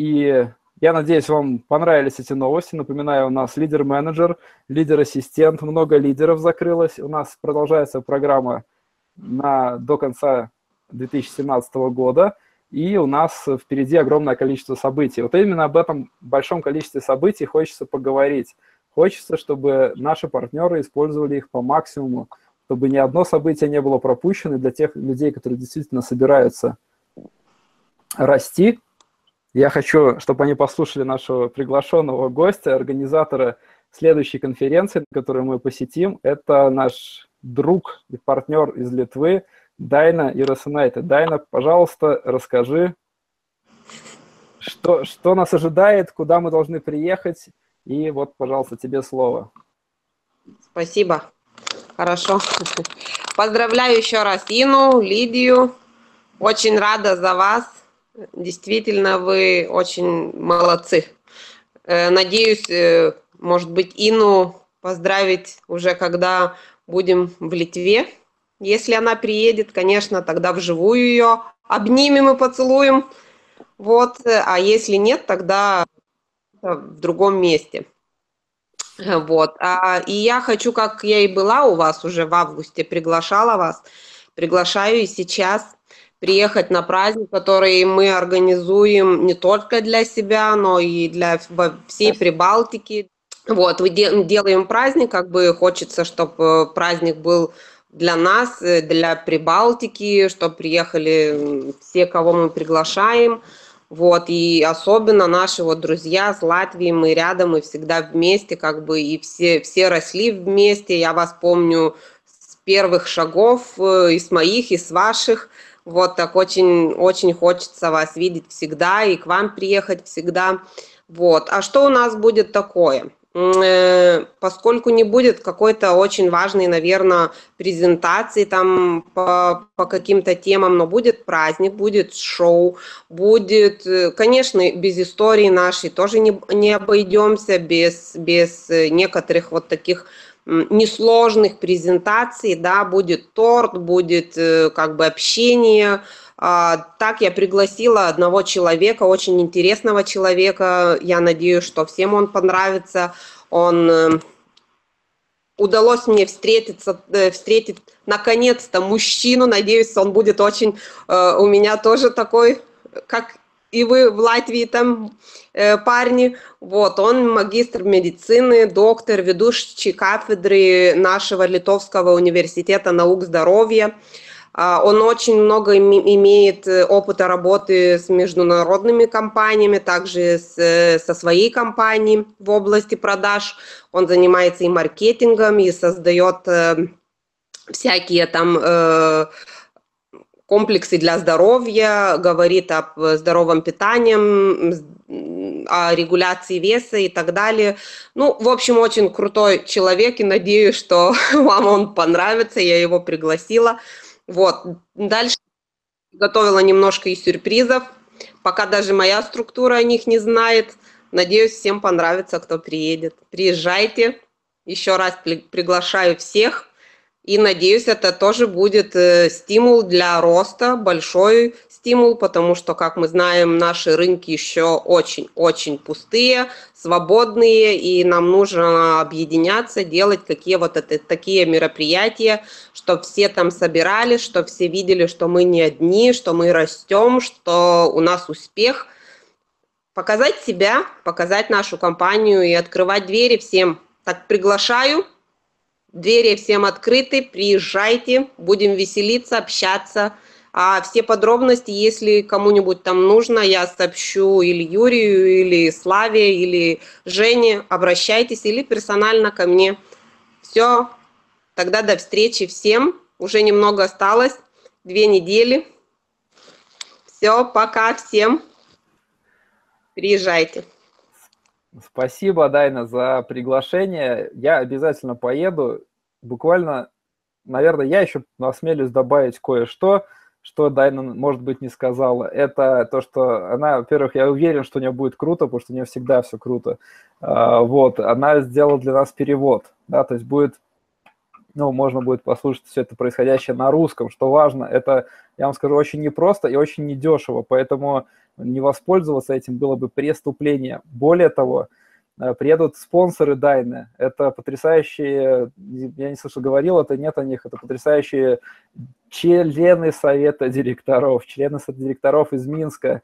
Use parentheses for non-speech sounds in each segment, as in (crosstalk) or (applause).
И я надеюсь, вам понравились эти новости. Напоминаю, у нас лидер-менеджер, лидер-ассистент, много лидеров закрылось. У нас продолжается программа на, до конца 2017 года, и у нас впереди огромное количество событий. Вот именно об этом большом количестве событий хочется поговорить. Хочется, чтобы наши партнеры использовали их по максимуму, чтобы ни одно событие не было пропущено для тех людей, которые действительно собираются расти. Я хочу, чтобы они послушали нашего приглашенного гостя, организатора следующей конференции, которую мы посетим. Это наш друг и партнер из Литвы Дайна Иросанайте. Дайна, пожалуйста, расскажи, что, что нас ожидает, куда мы должны приехать. И вот, пожалуйста, тебе слово. Спасибо. Хорошо. Поздравляю еще раз Ину, Лидию. Очень рада за вас. Действительно, вы очень молодцы. Э, надеюсь, э, может быть, Ину поздравить уже когда будем в Литве. Если она приедет, конечно, тогда вживую ее обнимем и поцелуем. Вот. А если нет, тогда в другом месте. Вот. А, и я хочу, как я и была у вас уже в августе, приглашала вас, приглашаю и сейчас приехать на праздник, который мы организуем не только для себя, но и для всей Прибалтики. Вот, мы делаем праздник, как бы хочется, чтобы праздник был для нас, э, для Прибалтики, чтобы приехали все, кого мы приглашаем. Вот, и особенно наши вот друзья с Латвии, мы рядом, мы всегда вместе, как бы, и все, все росли вместе. Я вас помню с первых шагов, э, и с моих, и с ваших. Вот так очень, очень хочется вас видеть всегда, и к вам приехать всегда. Вот, а что у нас будет такое? Э, поскольку не будет какой-то очень важной, наверное, презентации там по, по каким-то темам, но будет праздник, будет шоу, будет, э, конечно, без истории нашей тоже не, не обойдемся, без, без э, некоторых вот таких несложных презентаций, да, будет торт, будет как бы общение, а, так я пригласила одного человека, очень интересного человека. Я надеюсь, что всем он понравится. Он э, удалось мне встретиться, э, встретить наконец-то мужчину. Надеюсь, он будет очень э, у меня тоже такой, как и вы в Латвии там парни. Вот, он магистр медицины, доктор, ведущий кафедры нашего Литовского университета наук здоровья. А, он очень много имеет э, опыта работы с международными компаниями, также с, э, со своей компанией в области продаж. Он занимается и маркетингом, и создает э, всякие там комплексы для здоровья, говорит об здоровом питании, о регуляции веса и так далее. Ну, в общем, очень крутой человек, и надеюсь, что (laughs) вам он понравится. Я его пригласила. Вот. Дальше готовила немножко и сюрпризов. Пока даже моя структура о них не знает. Надеюсь, всем понравится, кто приедет. Приезжайте. Еще раз приглашаю всех. И надеюсь, это тоже будет э, стимул для роста, большой стимул, потому что, как мы знаем, наши рынки еще очень-очень пустые, свободные, и нам нужно объединяться, делать какие вот это, такие мероприятия, чтобы все там собирались, чтобы все видели, что мы не одни, что мы растем, что у нас успех. Показать себя, показать нашу компанию и открывать двери всем. Так приглашаю Двери всем открыты, приезжайте, будем веселиться, общаться. А все подробности, если кому-нибудь там нужно, я сообщу или Юрию, или Славе, или Жене, обращайтесь, или персонально ко мне. Все, тогда до встречи всем. Уже немного осталось, две недели. Все, пока всем. Приезжайте. Спасибо, Дайна, за приглашение. Я обязательно поеду. Буквально, наверное, я еще осмелюсь добавить кое-что, что Дайна, может быть, не сказала. Это то, что она, во-первых, я уверен, что у нее будет круто, потому что у нее всегда все круто. А, вот, она сделала для нас перевод, да, то есть будет ну, можно будет послушать все это происходящее на русском, что важно, это, я вам скажу, очень непросто и очень недешево, поэтому не воспользоваться этим было бы преступление. Более того, э, приедут спонсоры Дайны. Это потрясающие, я не слышал, говорил это, нет о них, это потрясающие члены совета директоров, члены совета директоров из Минска,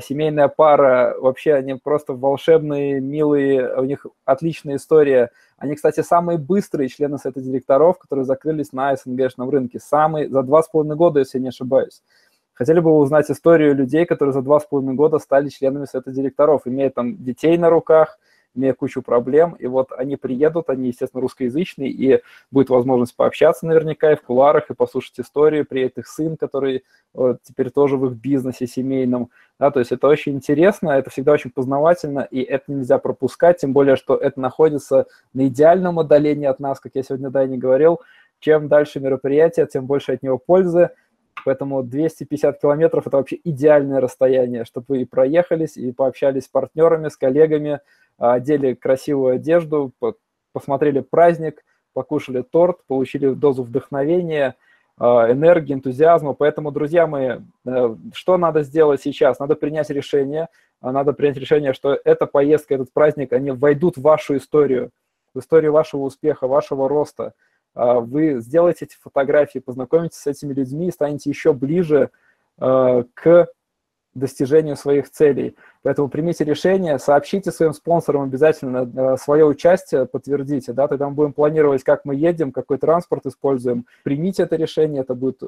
семейная пара, вообще они просто волшебные, милые, у них отличная история. Они, кстати, самые быстрые члены совета директоров, которые закрылись на СНГшном рынке, самые за два с половиной года, если я не ошибаюсь. Хотели бы узнать историю людей, которые за два с половиной года стали членами совета директоров, имея там детей на руках, имея кучу проблем, и вот они приедут, они, естественно, русскоязычные, и будет возможность пообщаться наверняка и в куларах, и послушать историю, приедет их сын, который вот, теперь тоже в их бизнесе семейном, да, то есть это очень интересно, это всегда очень познавательно, и это нельзя пропускать, тем более, что это находится на идеальном отдалении от нас, как я сегодня, да, не говорил, чем дальше мероприятие, тем больше от него пользы, Поэтому 250 километров – это вообще идеальное расстояние, чтобы вы и проехались, и пообщались с партнерами, с коллегами, одели красивую одежду, посмотрели праздник, покушали торт, получили дозу вдохновения, а, энергии, энтузиазма. Поэтому, друзья мои, э, что надо сделать сейчас? Надо принять решение, а, надо принять решение, что эта поездка, этот праздник, они войдут в вашу историю, в историю вашего успеха, вашего роста – а, вы сделаете эти фотографии, познакомитесь с этими людьми станете еще ближе к достижению своих целей. Поэтому примите решение, сообщите своим спонсорам обязательно а, свое участие, подтвердите, да, тогда мы будем планировать, как мы едем, какой транспорт используем. Примите это решение, это будет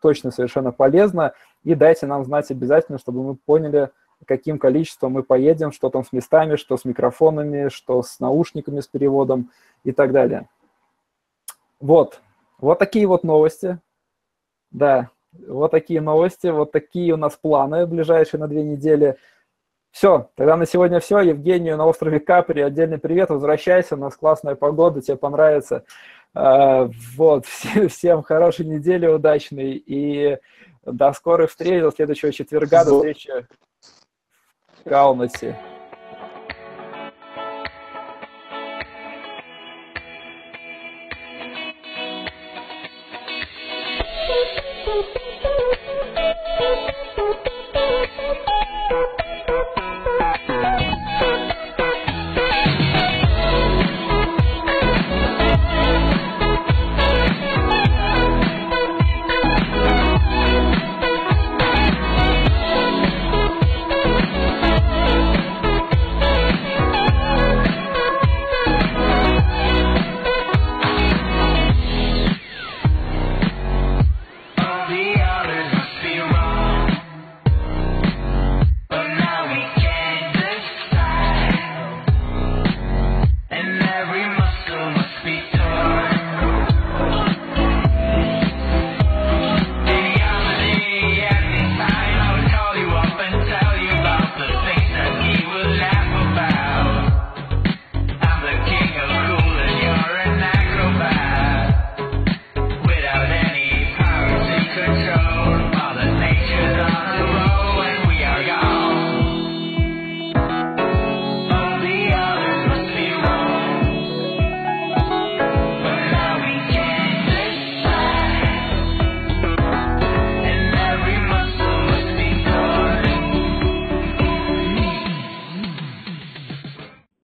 точно совершенно полезно, и дайте нам знать обязательно, чтобы мы поняли, каким количеством мы поедем, что там с местами, что с микрофонами, что с наушниками, с переводом и так далее. Вот, вот такие вот новости. Да, вот такие новости, вот такие у нас планы ближайшие на две недели. Все, тогда на сегодня все. Евгению на острове Капри отдельный привет, возвращайся, у нас классная погода, тебе понравится. А, вот, (laughs) всем хорошей недели, удачной, и до скорых встреч, до следующего четверга, до встречи в Каунасе.